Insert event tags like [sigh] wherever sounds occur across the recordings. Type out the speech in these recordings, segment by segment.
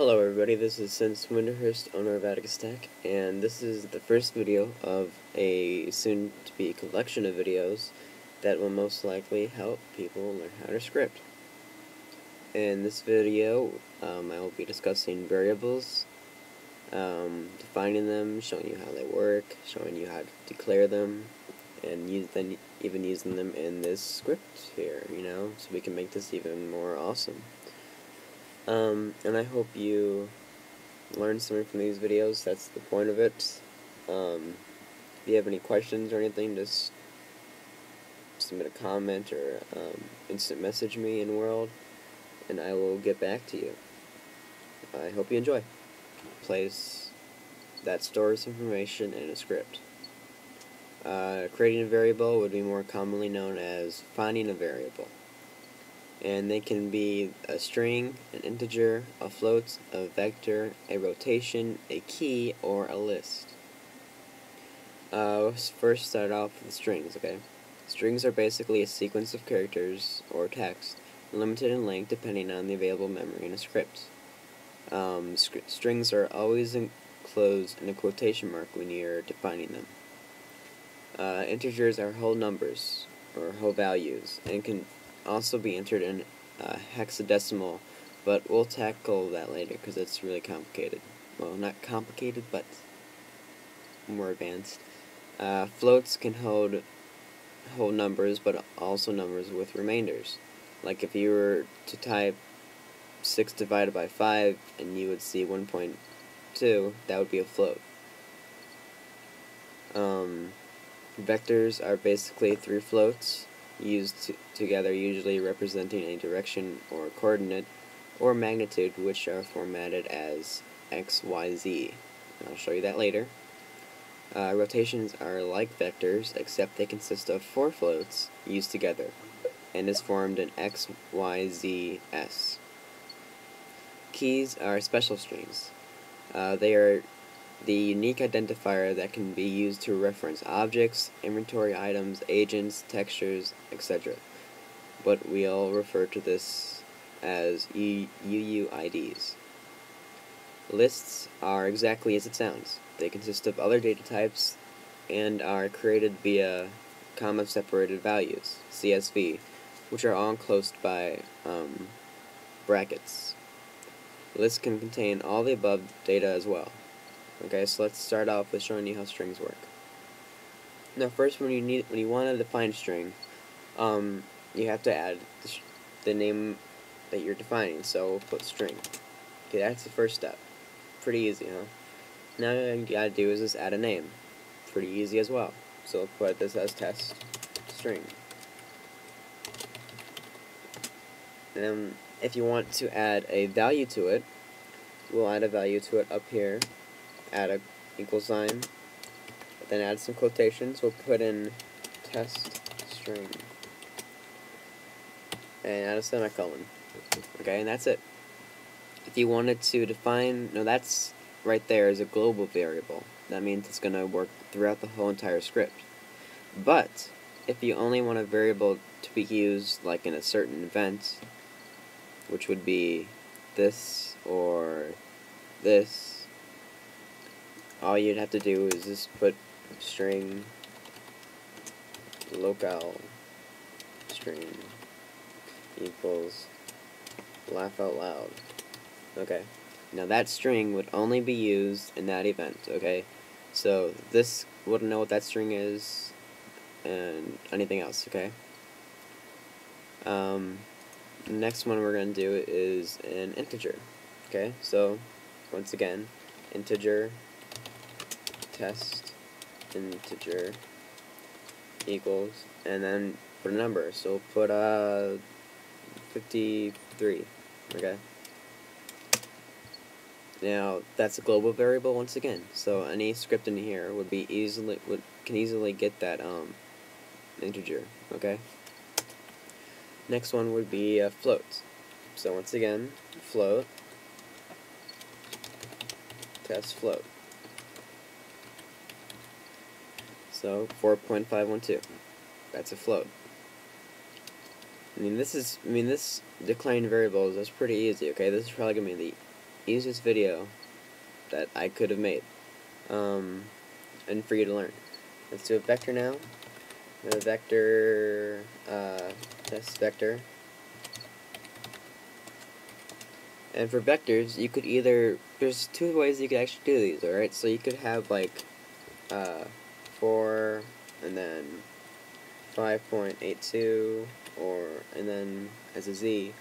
Hello everybody, this is Sense Winterhurst, owner of Atticus Tech, and this is the first video of a soon-to-be collection of videos that will most likely help people learn how to script. In this video, um, I will be discussing variables, um, defining them, showing you how they work, showing you how to declare them, and use, then even using them in this script here, you know, so we can make this even more awesome. Um, and I hope you learn something from these videos. That's the point of it. Um, if you have any questions or anything, just submit a comment or um, instant message me in World, and I will get back to you. I hope you enjoy. Place that stores information in a script. Uh, creating a variable would be more commonly known as finding a variable and they can be a string, an integer, a float, a vector, a rotation, a key, or a list. Uh, let's first start off with strings, okay? Strings are basically a sequence of characters or text, limited in length depending on the available memory in a script. Um, strings are always enclosed in a quotation mark when you're defining them. Uh, integers are whole numbers, or whole values, and can also be entered in uh, hexadecimal, but we'll tackle that later because it's really complicated. Well, not complicated, but more advanced. Uh, floats can hold whole numbers, but also numbers with remainders. Like if you were to type 6 divided by 5 and you would see 1.2, that would be a float. Um, vectors are basically three floats used together usually representing a direction or coordinate or magnitude which are formatted as x, y, z. I'll show you that later. Uh, rotations are like vectors except they consist of four floats used together and is formed in x, y, z, s. Keys are special strings. Uh, they are the unique identifier that can be used to reference objects, inventory items, agents, textures, etc. But we all refer to this as UUIDs. Lists are exactly as it sounds. They consist of other data types and are created via comma separated values, CSV, which are all enclosed by um, brackets. Lists can contain all the above data as well. Okay, so let's start off with showing you how strings work. Now, first, when you need when you want to define a string, um, you have to add the, the name that you're defining. So put string. Okay, that's the first step. Pretty easy, huh? Now all you gotta do is just add a name. Pretty easy as well. So put this as test string. And then if you want to add a value to it, we'll add a value to it up here add a equal sign, then add some quotations. We'll put in test string and add a semicolon. Okay, and that's it. If you wanted to define, no, that's right there is a global variable. That means it's going to work throughout the whole entire script. But if you only want a variable to be used like in a certain event, which would be this or this all you'd have to do is just put string locale string equals laugh out loud. Okay. Now that string would only be used in that event, okay? So this wouldn't know what that string is and anything else, okay? Um, next one we're going to do is an integer, okay? So, once again, integer test integer equals and then put a number. So we'll put uh 53 okay? Now that's a global variable once again. So any script in here would be easily would can easily get that um integer okay? Next one would be a float. So once again float. Test float So 4.512. That's a float. I mean, this is, I mean, this declaring variables is pretty easy, okay? This is probably going to be the easiest video that I could have made, um, and for you to learn. Let's do a vector now. A vector, uh, test vector. And for vectors, you could either, there's two ways you could actually do these, alright? So you could have like, uh, 4, and then 5.82, or, and then as a z,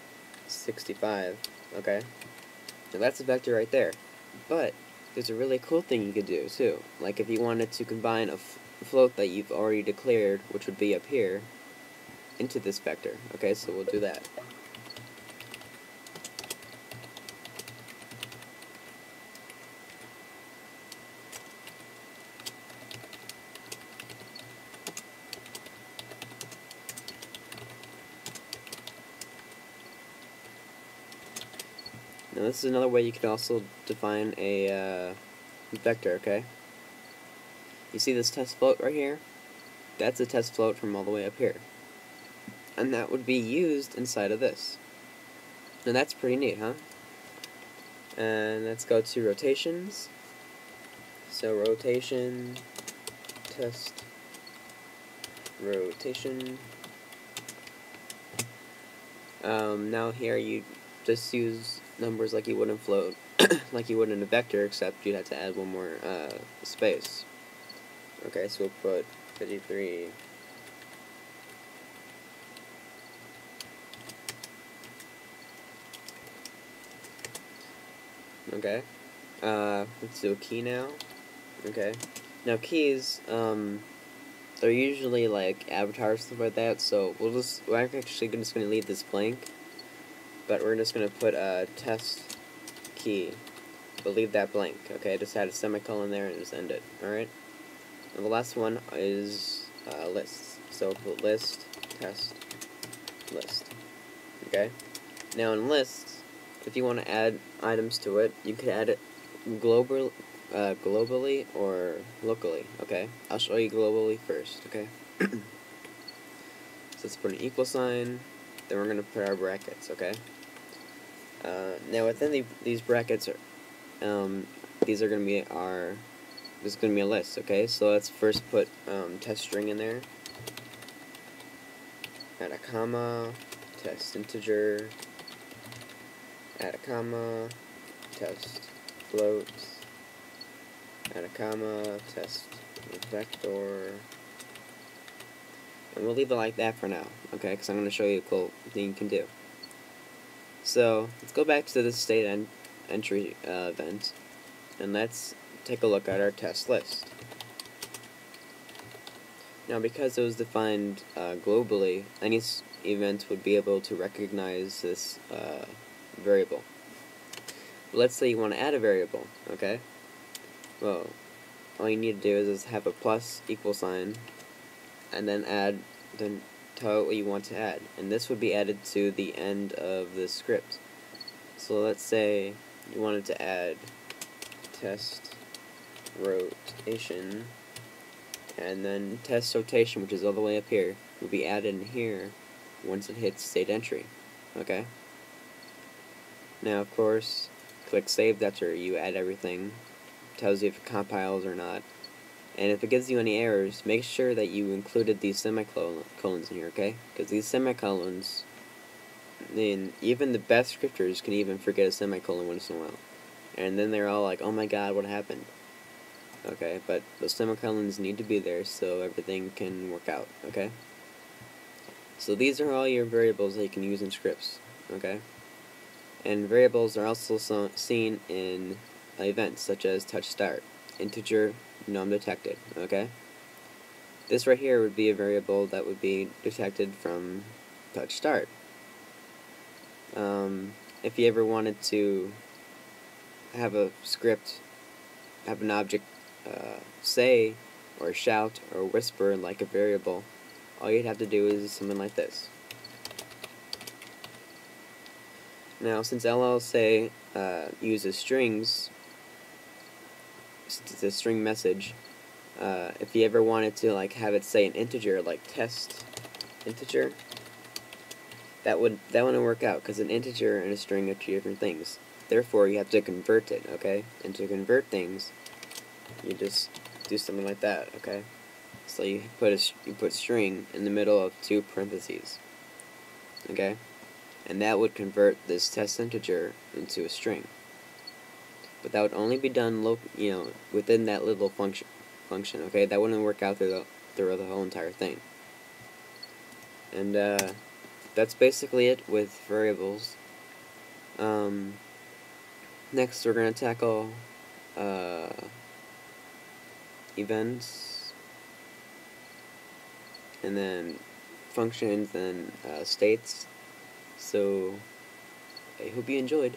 65, okay? Now that's a vector right there. But, there's a really cool thing you could do, too. Like if you wanted to combine a float that you've already declared, which would be up here, into this vector. Okay, so we'll do that. Now this is another way you can also define a uh, vector, okay? You see this test float right here? That's a test float from all the way up here. And that would be used inside of this. And that's pretty neat, huh? And let's go to rotations. So rotation, test, rotation. Um, now here you just use numbers like you would in float, [clears throat] like you would in a vector, except you'd have to add one more uh, space. Okay, so we'll put 53. Okay. Uh, let's do a key now. Okay. Now keys, um, they're usually like avatars stuff like that, so we'll just, we're actually just going to leave this blank, but we're just going to put a test key, but leave that blank, okay? Just add a semicolon there and just end it, alright? And the last one is uh, lists. So put list, test, list. Okay? Now in lists, if you want to add items to it, you could add it global, uh, globally or locally. Okay? I'll show you globally first. Okay? [clears throat] so let's put an equal sign. Then we're going to put our brackets. Okay? Uh, now within the, these brackets, um, these are going to be our this is going to be a list, okay? So let's first put um, test string in there. Add a comma, test integer, add a comma, test float, add a comma, test vector, and we'll leave it like that for now, okay? Because I'm going to show you a cool thing you can do. So, let's go back to the state en entry uh, event, and let's take a look at our test list. Now because it was defined uh, globally, any event would be able to recognize this uh, variable. Let's say you want to add a variable, okay? Well, all you need to do is just have a plus equal sign, and then add, then tell it what you want to add. And this would be added to the end of the script. So let's say you wanted to add test rotation and then test rotation which is all the way up here will be added in here once it hits state entry okay now of course click save that's where you add everything tells you if it compiles or not and if it gives you any errors make sure that you included these semicolons in here okay because these semicolons then even the best scripters can even forget a semicolon once in a while and then they're all like oh my god what happened okay? But those semicolons need to be there so everything can work out, okay? So these are all your variables that you can use in scripts, okay? And variables are also so seen in events such as touch start, integer num detected, okay? This right here would be a variable that would be detected from touch start. Um, if you ever wanted to have a script, have an object uh, say or shout or whisper like a variable, all you'd have to do is something like this. Now, since LLSay uh, uses strings, it's a string message, uh, if you ever wanted to like have it say an integer, like test integer, that would that wouldn't work out because an integer and a string are two different things. Therefore, you have to convert it, okay? And to convert things, you just do something like that, okay? So you put a you put string in the middle of two parentheses, okay? And that would convert this test integer into a string. But that would only be done, lo you know, within that little function. Function, okay? That wouldn't work out through the through the whole entire thing. And uh, that's basically it with variables. Um, next, we're going to tackle uh, events, and then functions, and uh, states. So, I hope you enjoyed.